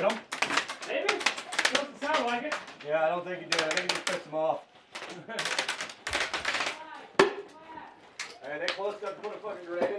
hit him? Maybe? Doesn't sound like it. Yeah, I don't think he did. I think he just pissed him off. Hey, they close enough to put a fucking grenade?